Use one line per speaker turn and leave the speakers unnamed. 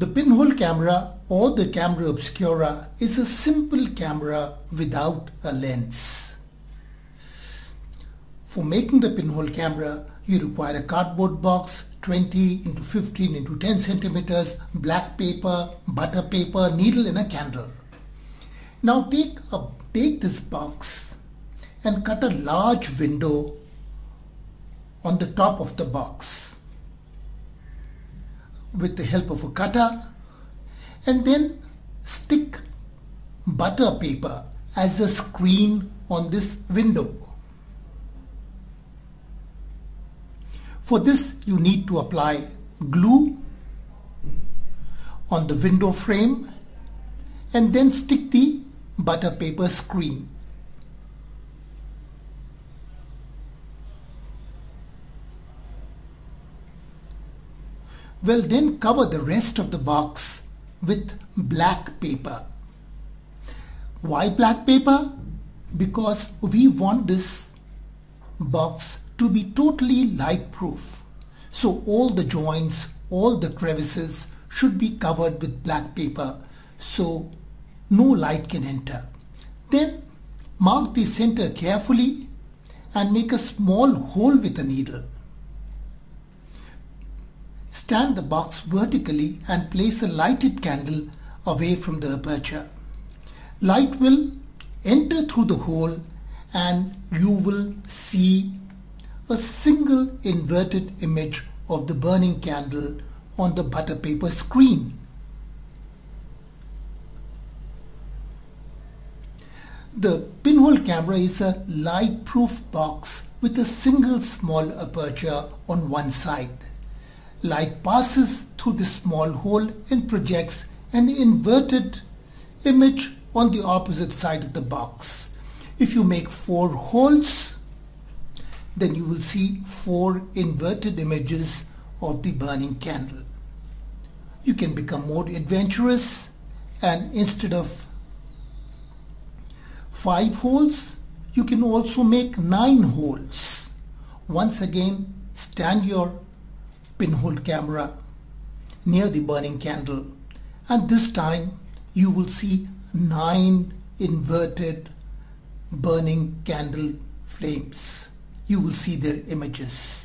The pinhole camera or the camera obscura is a simple camera without a lens. For making the pinhole camera, you require a cardboard box 20 into 15 into 10 centimeters, black paper, butter paper, needle and a candle. Now take, a, take this box and cut a large window on the top of the box with the help of a cutter and then stick butter paper as a screen on this window. For this you need to apply glue on the window frame and then stick the butter paper screen. Well then cover the rest of the box with black paper. Why black paper? Because we want this box to be totally light proof. So all the joints, all the crevices should be covered with black paper so no light can enter. Then mark the center carefully and make a small hole with a needle. Stand the box vertically and place a lighted candle away from the aperture. Light will enter through the hole and you will see a single inverted image of the burning candle on the butter paper screen. The pinhole camera is a light-proof box with a single small aperture on one side. Light passes through the small hole and projects an inverted image on the opposite side of the box. If you make four holes, then you will see four inverted images of the burning candle. You can become more adventurous and instead of five holes, you can also make nine holes. Once again, stand your pinhole camera near the burning candle and this time you will see nine inverted burning candle flames. You will see their images.